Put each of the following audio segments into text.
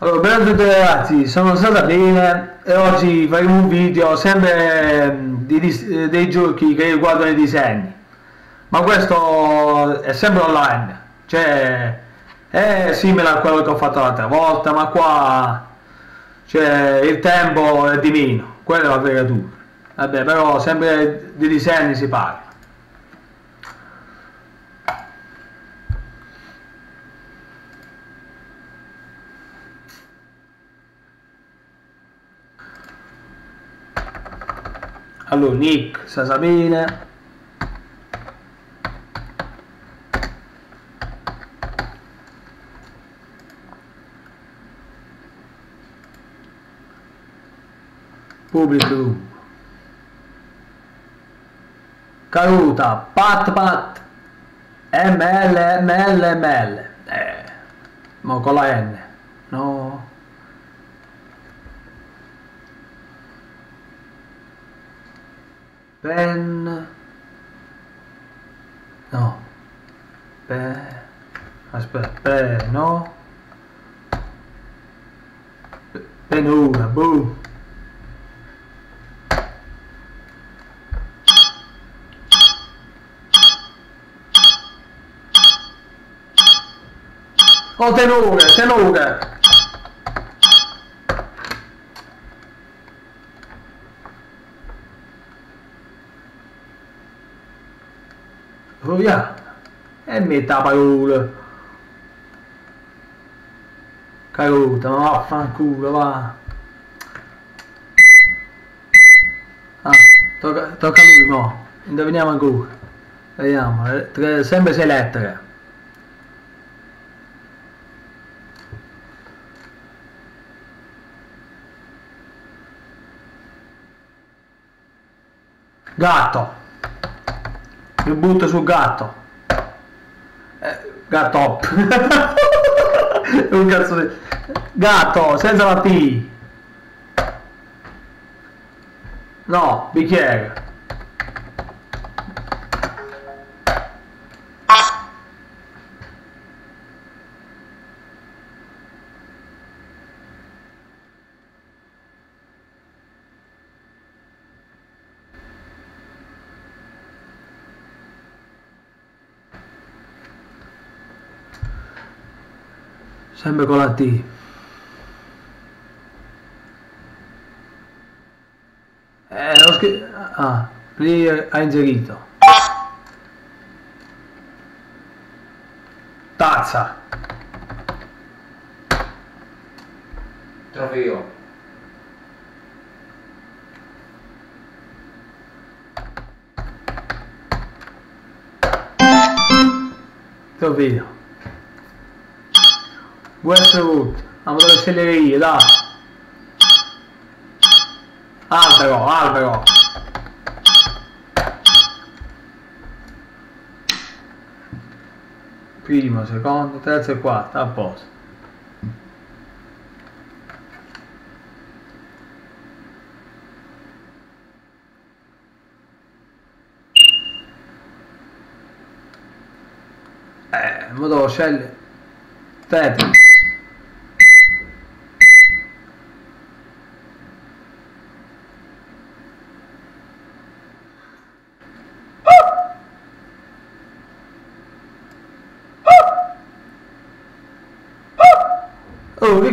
Allora, tutti ragazzi, sono stato bene e oggi faremo un video sempre dis- eh, dei giochi che riguardano i disegni. Ma questo è sempre online, cioè è simile a quello che ho fatto l'altra volta, ma qua cioè, il tempo è di meno, quella è la fregatura. Vabbè, però sempre di disegni si parla. Allora, Nick, Sabine. Pubblico. Caruta, Pat Pat, ML, ML, ML. Eh, ma con la N. No. Pen... No. Pe... Aspetta, pe... no. Pe- Penura, boh. Oh, tenore, tenore. Proviamo. E metta parola. Caruta, ma vaffanculo, va. Ah, tocca, tocca a lui, mo. Indoviniamo ancora. Vediamo, eh, tre- sempre sei lettere. Gatto. Mi butto sul gatto. Eh, gatto. Un cazzo di... Gatto, senza la P. No, bicchiere. Sempre con la T. Eh, ho scritto... Ah, lì ha inserito. Tazza. Trofeo. Trofeo. Westwood. Andiamo dalle sellerie, dai. Albero, albero. Primo, secondo, terzo e quarto, a posto. Eh, ma devo scegliere. Tetris.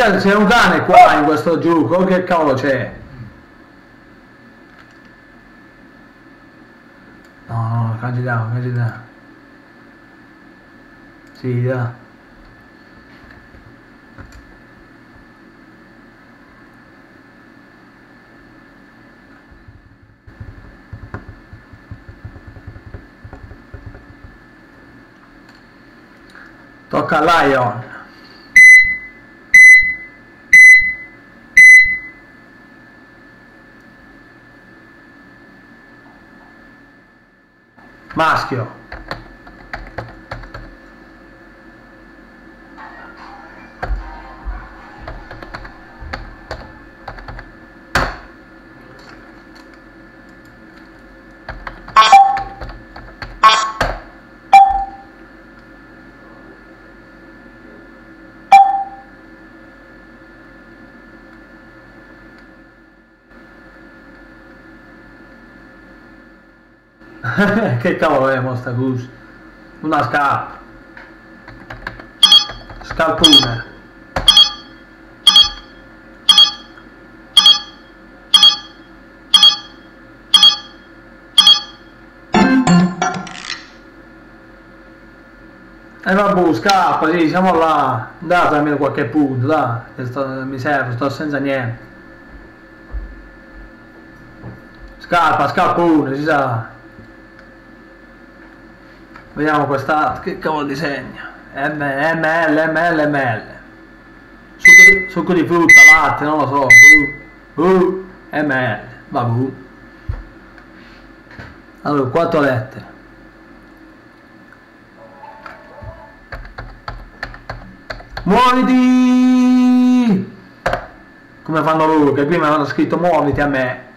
Oh, cazzo, c'è un cane qua in questo gioco, che cavolo c'è? No, no, cancelliamo, cancelliamo. Sì, dai. Tocca a Lion. Maschio. che cavolo è mo sta cosa? Una scarpa. Scarpone. E eh, vabbè, scappa, sì, siamo là. Date almeno qualche punto, che sto- mi serve, sto senza niente. Scappa, scappone, si sa. Vediamo questa, che cavolo disegna. ML, ML, ML. Succo di, succo di frutta, latte, non lo so. Uh, uh, ML, vabbè. Allora, quattro lettere. Muoviti! Come fanno loro, che prima avevano scritto muoviti a me.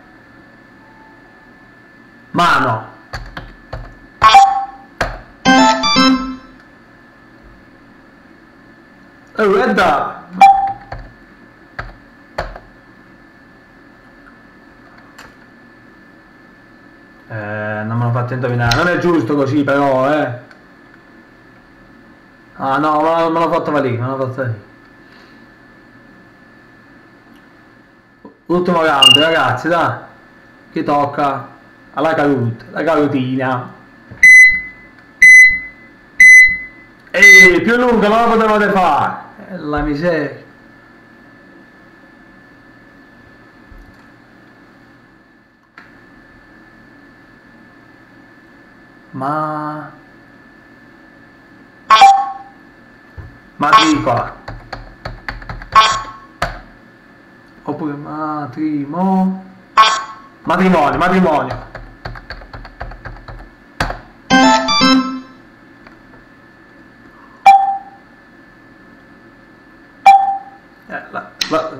Guarda! Eh, non me lo fate indovinare, non è giusto così però, eh. Ah no, me me l'ho fatto valere, me l'ho fatto valere. Ultimo round, ragazzi, dai. Chi tocca? Alla caruta, la carotina. Ehi, più lunga non la potevate fare. Eh, La miseria. Ma... Matricola. Oppure matrimo... Matrimonio, matrimonio.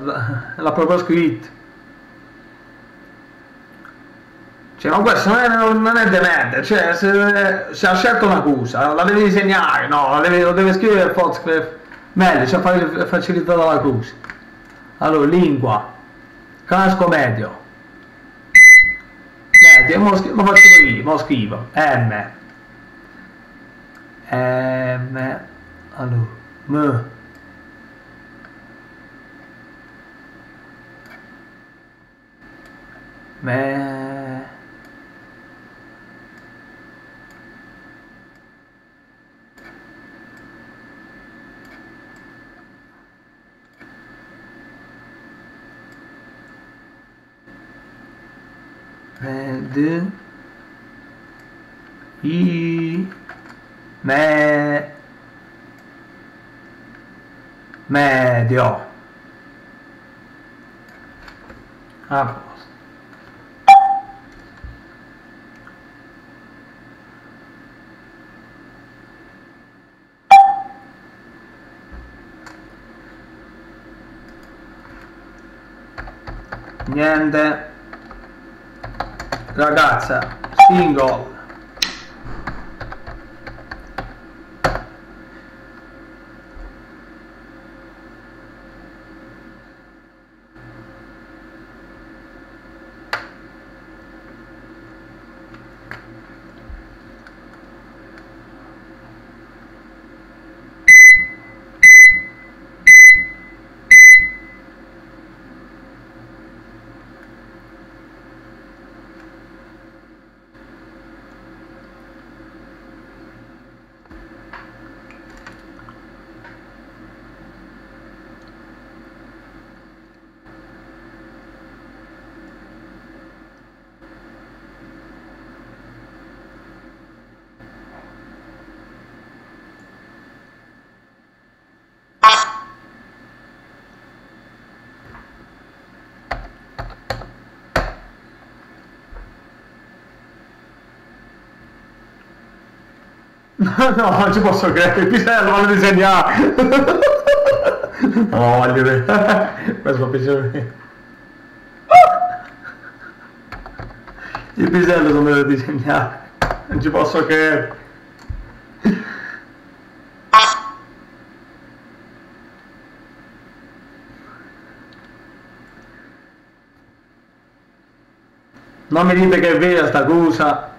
La, proprio scritto. Cioè, ma questo non è, non è demente, cioè, se, se ha scelto una cosa, la deve disegnare, no, la deve, lo deve scrivere che- meglio, ci ha fa- facilitato la cosa. Allora, lingua, casco medio. Medio, mo, mo faccio io, mo scrivo, M. M, allora, M. Me... Med... I... Me... Medio. A Niente. Ragazza, single. No, no, non ci posso credere, il pisello vanno disegnare. No, voglio vedere. Questo piacere. Il pisello non me lo disegnare. Non ci posso credere. Non mi dite che è vera sta cosa.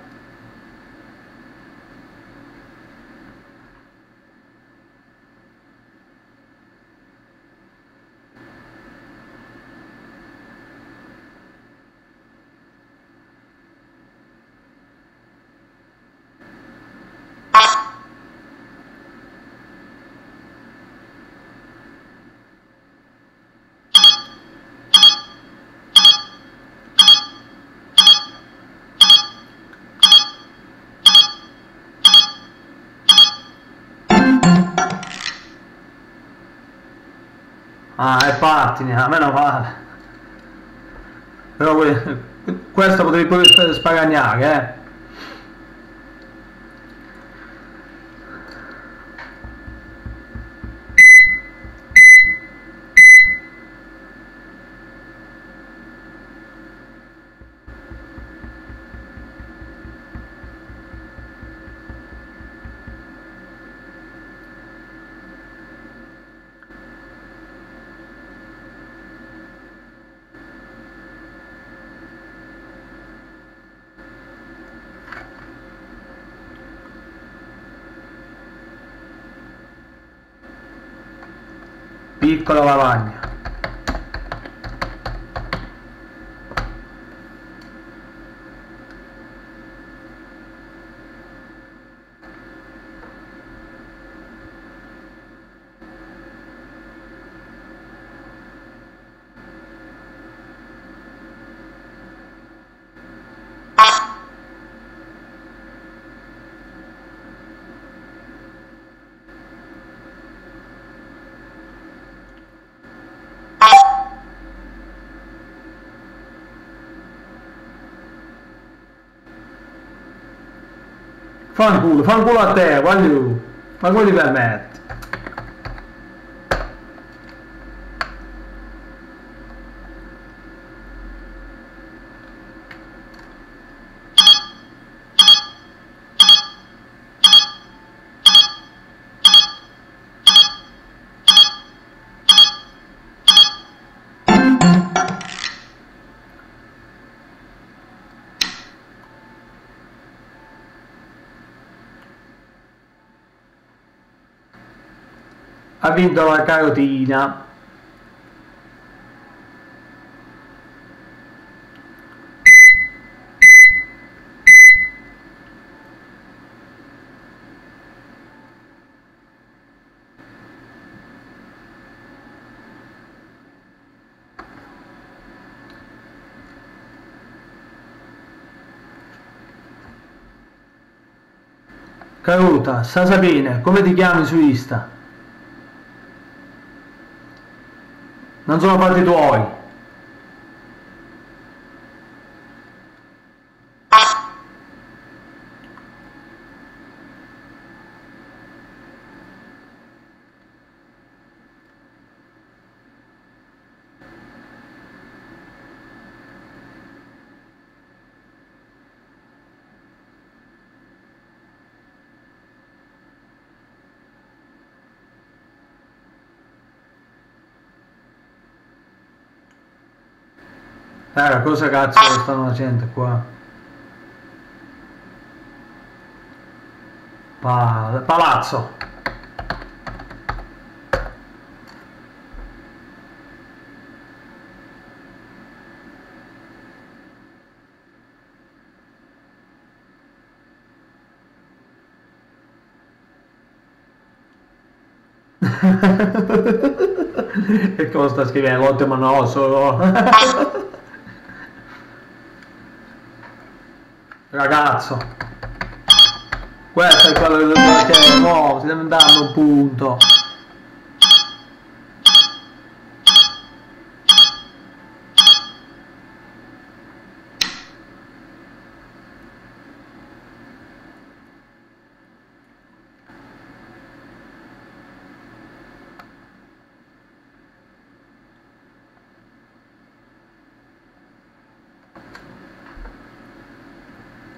Ah, è pattini, a meno male. Però que- questo potevi pure sp- spagagnare, eh. y colaboraban Fanculo, fanculo a te, voglio. Ma come ti permetti? Ha vinto la carotina. Caruta, sa Sabine, come ti chiami su Insta? Non sono fatti tuoi. Raga, cosa cazzo stanno facendo qua? Pa- palazzo. e cosa sta scrivendo? Ottimo no, solo... Ragazzo. Questo è quello che. No, si deve dare un punto.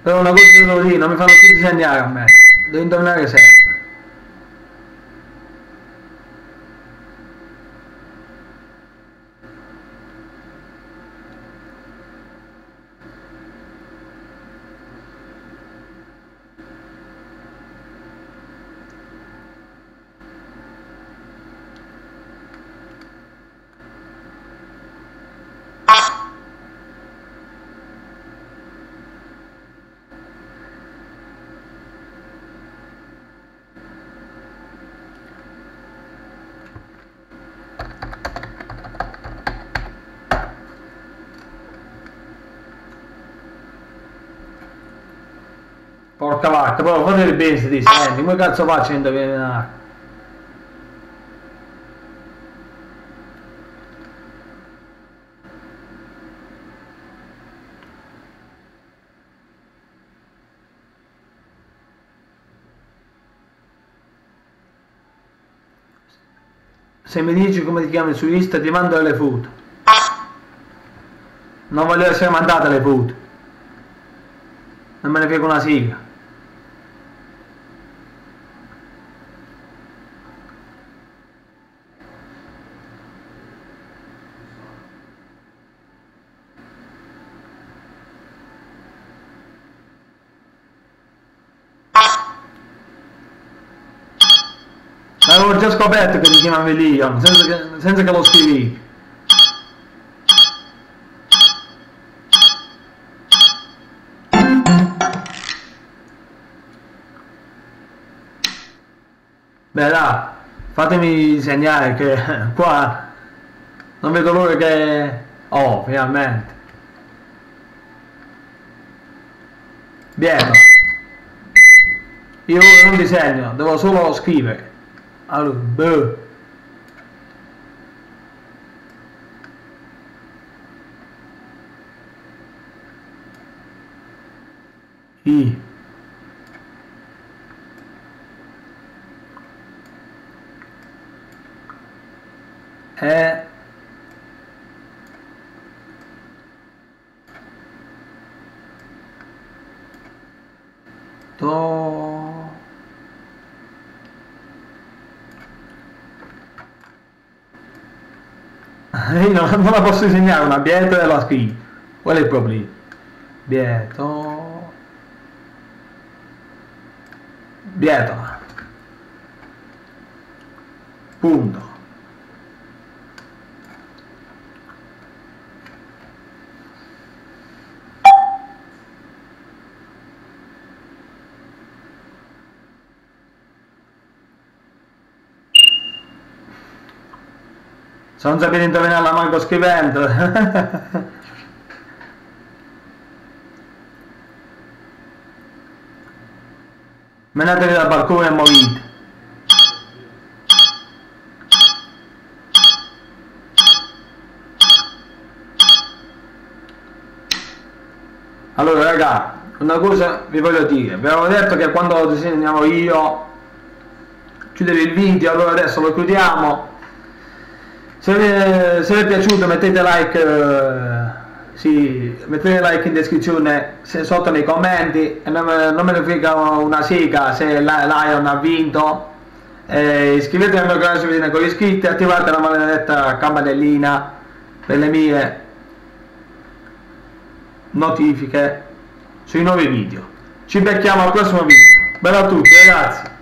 Però una cosa che devo dire, non mi fanno più disegnare a me. Devo indovinare sempre. porca vacca, però fate il business eh, di senti, come cazzo faccio a indovinare? Se mi dici come ti chiami su Insta ti mando le foto. Non voglio essere mandata le foto. Non me ne frega una sigla. L'avevo già scoperto che ti chiamavi Leon, senza che, senza che lo scrivi. Beh dai, fatemi segnare che qua non vedo l'ora che... Oh, finalmente. Bieto. Io non disegno, devo solo scrivere. Allora, beh. I. E. Do. Io non, non la posso disegnare una bietola e la scrivo. Qual è il problema? Bieto. Bietola. Punto. Se non sapete indovinarla manco scrivendo. Menatevi dal balcone e muovete. Allora raga, una cosa vi voglio dire, vi avevo detto che quando lo disegniamo io chiudevi il video, allora adesso lo chiudiamo se vi, se vi è piaciuto mettete like, eh, sì, mettete like in descrizione se, sotto nei commenti e non, non me ne frega una sega se Lion ha vinto. Eh, iscrivetevi al mio canale se vedete con iscritti, attivate la maledetta campanellina per le mie notifiche sui nuovi video. Ci becchiamo al prossimo video. Bello a tutti ragazzi!